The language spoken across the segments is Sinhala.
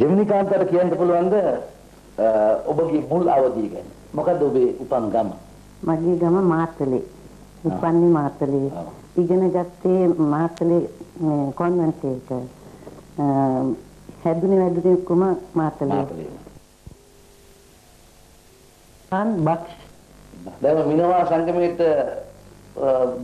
ජෙමිනිකාන්තට කියන්න පුළුවන්ද ඔබගේ මුල් අවධිය ගැන? මොකද්ද ඔබේ උපන් ගම? මගේ ගම මාතලේ. උපන්නේ මාතලේ. ඉගෙන ගත්තේ මාතලේ මේ කොන්වන්ට් එක. හැදුනේ වැඩුනේ කොම මාතලේ. අන් බක්ෂ් දැන් මිනවා සංගමයට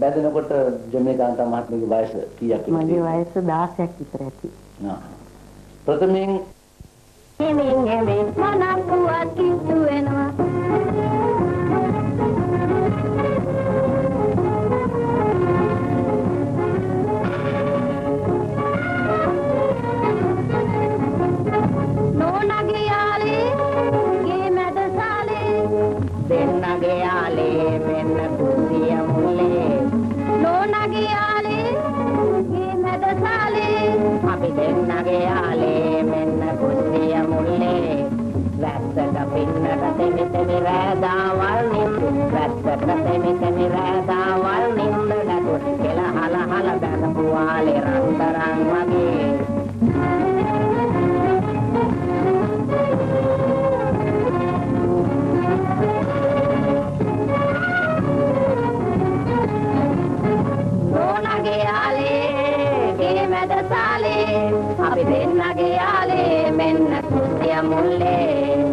බැඳෙනකොට ජෙමිනිකාන්ත මහත්මියගේ වයස කීයක් මගේ වයස 16ක් විතර ඇති. ප්‍රථමයෙන් Himing, himing, mwana kuwa kitu eno. ගේ මැද සාලේ. අපි දෙන්නගේ යාලේ මෙන්න කුස්සිය මුල්ලේ.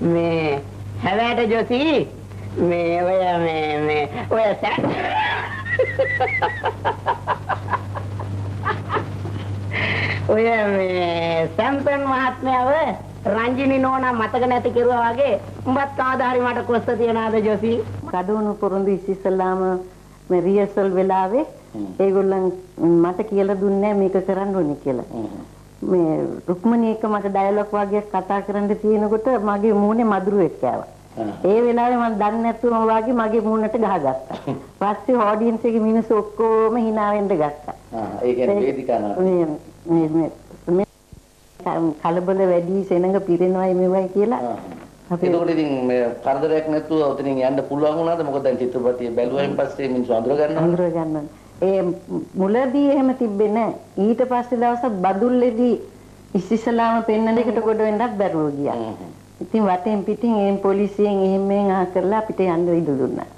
මේ හැවෑට ජොසි මේ ඔය මේ මේ ඔය සැ ඔය මේ සැම්පන් මහත්මයාව රංජිනි නෝනා මතක නැති කෙරුවා වගේ උඹත් කාදාරි මට කොස්ස තියනාද ජොසි කඩවණු පොරොන්දු ඉස්සෙල්ලාම මේ රියසල් වෙලාවේ. ඒගොල්ලන් මට කියලා දුන්නේ මේක කරන්න ඕනේ කියලා. මේ රුක්මනී එක මට ඩයලොග් වගේ කතා කරන්න තියෙනකොට මගේ මූණේ මදුරුවෙක් ආවා. ඒ වෙලාවේ මම දන්නේ නැතුව වගේ මගේ මූණට ගහගත්තා. පස්සේ ඔඩියන්ස් එකේ මිනිස්සු ඔක්කොම hina වෙන්න ගත්තා. ආ, ඒ කියන්නේ වේදිකා නාට්‍ය. මේ මේ මේ මේ කලබල වැඩි සෙනඟ පිරෙනවායි මෙවයි කියලා එතකොට ඉතින් මේ කරදරයක් නැතුව උතනින් යන්න පුළුවන් වුණාද? මොකද දැන් චිත්‍රපටිය බැලුවයින් පස්සේ මිනිස්සු අඳුර ගන්නවා. අඳුර ගන්න. ඒ මුලදී එහෙම තිබ්බේ නැහැ. ඊට පස්සේ දවසක් බදුල්ලේදී ඉස්සිසලාම පෙන්නන එකට කොට වෙන්නත් බැරුව ගියා. ඉතින් වටෙන් පිටින් ඒ පොලිසියෙන් එහෙම මෙහෙම ආ කරලා අපිට යන්න ඉඩ දුන්නා.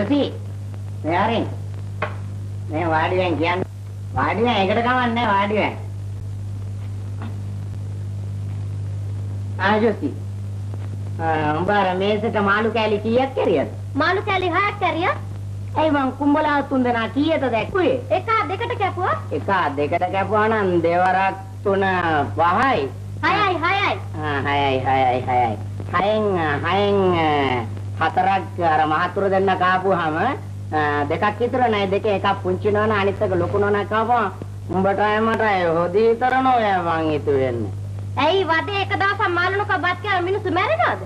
ජොසි මෙයාරින් මේ වාඩි වෙන් කියන්න. වාඩි වෙන් එකට කමන්නේ වාඩි වෙන් ආ ජොසි ආ උඹ අර මේසෙට මාළු කෑලි කීයක් කරියද? මාළු කැලි හයක් කැරියා. ඇයි මං කුඹලා තුන් දෙනා කීයද දැක්කුවේ? එක දෙකට කැපුවා. එක දෙකට කැපුවා නම් දෙවරක් තුන පහයි හයයි හයයි. හයයි හයයි හයයි. හයෙන් හයෙන් හතරක් අර මහතුරු දෙන්න කාපුවාම දෙකක් විතර නෑ දෙකේ එකක් පුංචි නෝන අනිත් එක ලොකු නෝන කාපුවා උඹට මට හොදී විතර නෝය මං හිතු වෙන්නේ ඇයි වදේ එක දවසක් මාළුනක බත් කියලා මිනිස්සු මැරෙනවද?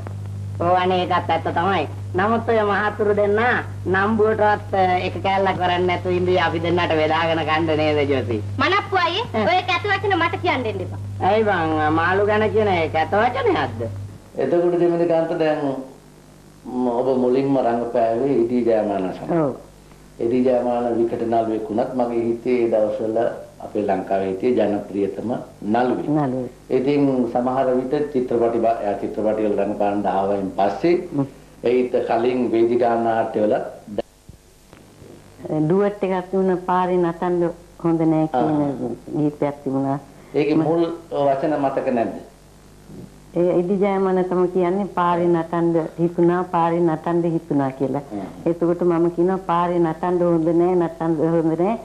ඔව් අනේ ඒකත් ඇත්ත තමයි. නමුත් ඔය මහතුරු දෙන්න නම්බුවටවත් එක කෑල්ලක් කරන්නේ නැතු ඉඳී අපි දෙන්නට වේදාගෙන කන්න නේද ජොසි මනප්පු අයියේ ඔය කැත වචන මට කියන්න දෙන්න එපා. ඇයි බං මාළු ගැන කියන එක ඇත වචනයක්ද? එතකොට ජෙමිනිකාන්ත දැන් ම, ඔබ මුලින්ම රංගපෑවේ ඉදී ජයමාන. ඔව්. ඉදී ජයමාන විකට නළුවෙක් වුණත් මගේ හිතේ ඒ දවස්වල අපේ ලංකාවේ හිටිය ජනප්‍රියතම නළුවෙක්. නළුවෙක්. ඉතින් සමහර විට චිත්‍රපටි චිත්‍රපටි වල රඟපාන්න ආවයින් පස්සේ. ඒිට කලින් වේදිකා නාට්‍යවල ඩුවට් එකක් තිබුණ පාරේ නටන්න හොඳ නෑ කියන ගීතයක් තිබුණා. ඒකේ මුල් වචන මතක නැද්ද? ඒ ඉදිජයමන තම කියන්නේ පාරේ නටන්න හිතුණා පාරේ නටන්න හිතුණා කියලා. එතකොට මම කියනවා පාරේ නටන්න හොඳ නෑ නටන්න හොඳ නෑ.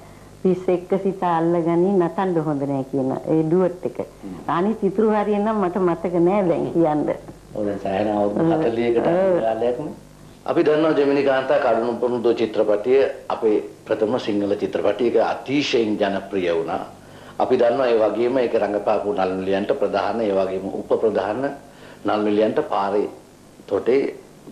පිස් එක්ක සිත අල්ලගනි නටන්න හොඳ නෑ කියන ඒ ඩුවට් එක. අනිත් ඉතුරු හරිය නම් මට මතක නෑ දැන් කියන්න. ඔය සෑහෙන අවුරුදු 40කට කාලයක්නේ. අපි දන්නවා ජෙමිනි කාන්තා කරුණු පුරුදු චිත්‍රපටිය අපේ ප්‍රථම සිංහල චිත්‍රපටියක අතිශයින් ජනප්‍රිය වුණා. අපි දන්නවා ඒ වගේම ඒක රංගපාපු නල්මිලියන්ට ප්‍රධාන ඒ වගේම උප ප්‍රධාන නල්මිලියන්ට පාරේ තොටේ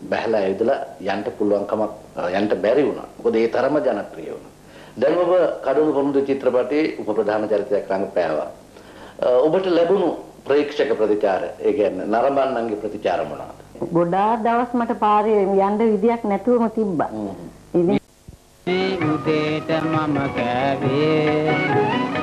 බැහැලා ඇවිදලා යන්න පුළුවන්කමක් යන්න බැරි වුණා. මොකද ඒ තරම ජනප්‍රිය වුණා. දැන් ඔබ කඩුණු පුරුදු චිත්‍රපටයේ උප ප්‍රධාන චරිතයක් රංගපෑවා. අ, ඔබට ලැබුණු ප්‍රේක්ෂක ප්‍රතිචාර ඒ කියන්නේ නරඹන්නන්ගේ ප්‍රතිචාර මොනවාද? ගොඩාක් දවස් මට පාරේ යන්න විදියක් නැතුවම තිබ්බා. ඉතින් උදේට මම කෑවේ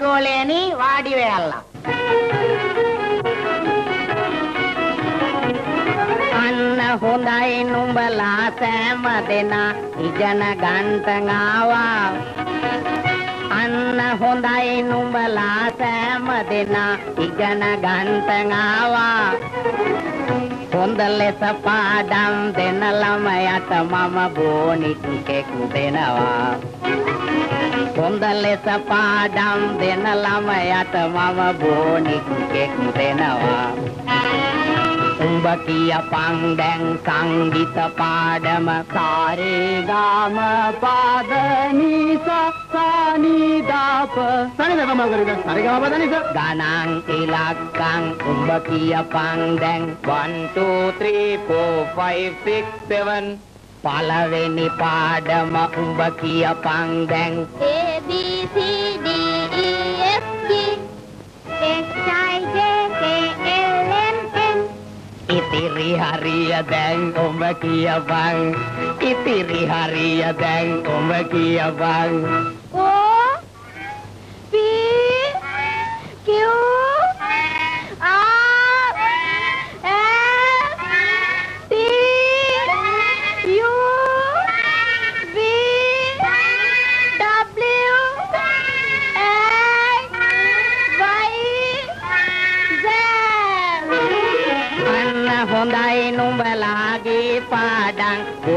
වෙරිම වෙරි ගෝලේනි වාඩි වෙයල්ලා අන්න හොඳයි නුඹලා සෑම දෙනා ඉගෙන ගන්ට ආවා. අන්න හොඳයි නුඹලා සෑම දෙනා ඉගෙන ගන්ට ආවා. හොඳ ලෙස පාඩම් දෙන ළමයට මම බෝනි ටිකෙක් දෙනවා හොඳ ලෙස පාඩම් දෙන ළමයට මම බෝනි ටිකෙක් දෙනවා. උඹ කියපන් දැන් සංගීත පාඩම සාරේ ගාම පාද නිසා සානිදාප සනිදකම කරග සරිගම පදනිස. ගණන් ඉලක්කම් උඹ කියපන් දැන් 1 2 3 4 5 6 7 පළවෙනි පාඩම උඹ කියපන් දැන්. A B C D E F G H I J K L M N ඉතිරි හරිය දැන් උඹ කියපන්. ඉතිරි හරිය දැන් උඹ කියපන්.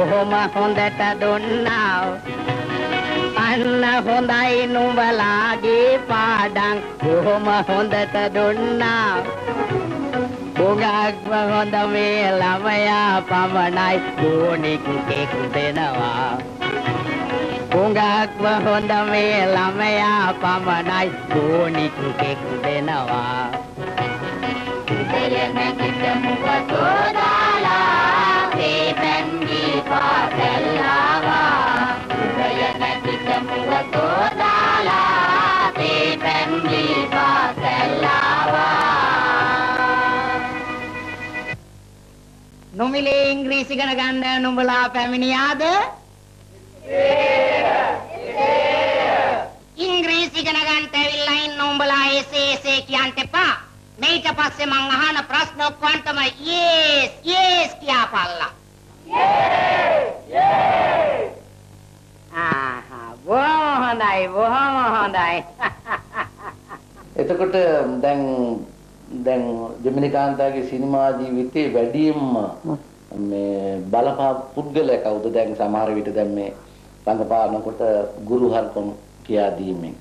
බොහොම හොඳට දුන්නා. අන්න හොඳයි නුඹලාගේ පාඩම්. බොහොම හොඳට දුන්නා. උගක්ම හොඳ මේ ළමයා පමණයි කෝණිකුකෙක් දෙනවා. උගක්ම හොඳ මේ ළමයා පමණයි කෝණිකුකෙක් දෙනවා. නොමිලේ ඉංග්‍රීසි ඉගෙන ගන්න නුඹලා පැමිණියාද? ඉංග්‍රීසි ඉගෙන ගන්නට ඇවිල්ලා ඉන්න උඹලා එසේ එසේ කියන්ට එපා. මේක පස්සේ මං අහන ප්‍රශ්න ඔක්කොන්ටම yes yes කියපල්ලා. ආහා බොහොම හොඳයි බොහොම හොඳයි. එතකොට දැන් දැන් ජෙමිනිකාන්තාගේ සිනමා ජීවිතේ වැඩියෙන්ම මේ බලපා පුද්ගලයා කවුද දැන් සමහර විට දැන් මේ රංගපානකොට ගුරු හර්කම් කියා දීමෙන්.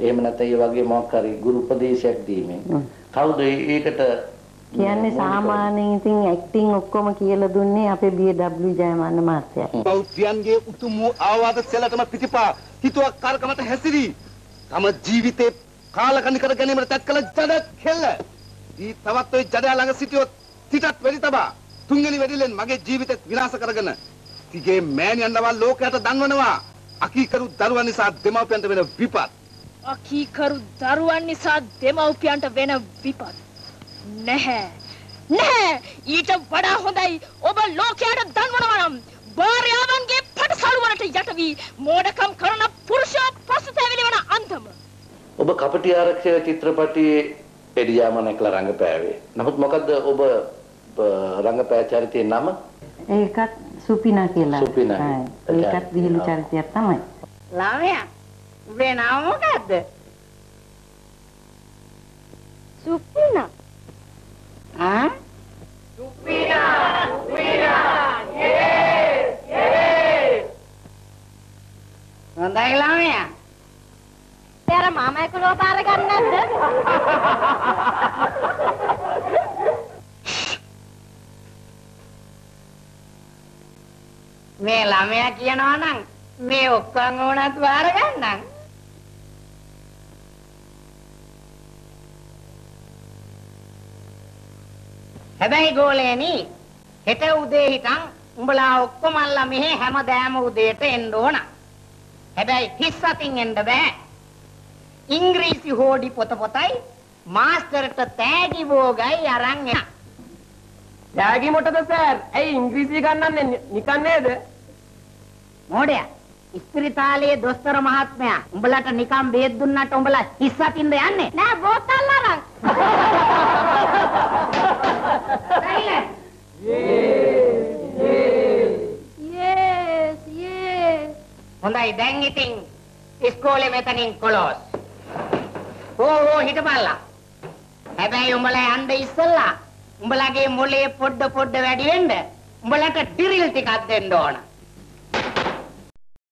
එහෙම නැත්නම් ඒ වගේ මොකක් හරි ගුරු උපදේශයක් දීමෙන්. කවුද ඒකට කියන්නේ සාමාන්‍යයෙන් ඉතින් ඇක්ටිං ඔක්කොම කියලා දුන්නේ අපේ BW ජයමන්න මහත්තයා. බෞද්ධයන්ගේ උතුම් වූ ආවාද සෙලටම පිටිපා හිතුවක් කාර්කමට හැසිරී තම ජීවිතේ කාලකණ්ණි කර ගැනීමට තත් කළ ජඩ කෙල්ල. දී තවත් ওই ජඩයා ළඟ සිටියොත් තිටත් වෙඩි තබා තුන්වෙනි වෙඩිල්ලෙන් මගේ ජීවිතෙත් විනාශ කරගෙන තිගේ මෑණියන්ව ලෝකයට දන්වනවා. අකීකරු දරුවන් නිසා දෙමව්පියන්ට වෙන විපත්. අකීකරු දරුවන් නිසා දෙමව්පියන්ට වෙන විපත්. නැහැ. නැහැ. ඊට වඩා හොඳයි. ඔබ ලෝකයට දන්වනවා නම් භාර්යාවන්ගේ පටසලු වලට යට වී මෝඩකම් කරන ඔබ කපටි ආරක්ෂක චිත්‍රපටයේ එඩියාම නැකලා රංගපෑවේ. නමුත් මොකද්ද ඔබ රංගපෑ චරිතයේ නම? ඒකත් සුපිනා කියලා. සුපිනා. ඒකත් විහිළු චරිතයක් තමයි. ළමයා උඹේ නම මොකද්ද? සුපිනා ආ? හොඳයි ළමයා. අර මාමා එක්කලෝ පාර ගන්න නැද්ද? මේ ළමයා කියනවා නම් මේ ඔක්කොම උනත් වාර ගන්නම්. හැබැයි ගෝලේනි හෙට උදේ හිටන් උඹලා ඔක්කොමල්ලා මෙහෙ හැමදාම උදේට එන්න ඕන. හැබැයි හිස් අතින් එන්න බෑ. ඉංග්‍රීසි හෝඩි පොත පොතයි මාස්ටර්ට තෑගි වෝගයි අරන් එන්න. යාගි මොටද සර්? ඇයි ඉංග්‍රීසි ගන්නන්නේ නිකන් නේද? මොඩයා ඉස්පිරිතාලයේ දොස්තර මහත්මයා උඹලට නිකම් බේත් දුන්නට උඹලා හිස් අතින්ද යන්නේ නෑ බෝතල් අරන්. Yes, yes. හොඳයි දැන් ඉතින් ඉස්කෝලේ මෙතනින් කොලොස් ඕ හිටපල්ලා. හැබැයි උඹලා යන්න ඉස්සෙල්ලා උඹලගේ මොලේ පොඩ පොඩ වැඩි වෙන්න උඹලට ඩ්‍රිල් ටිකක් දෙන්න ඕන.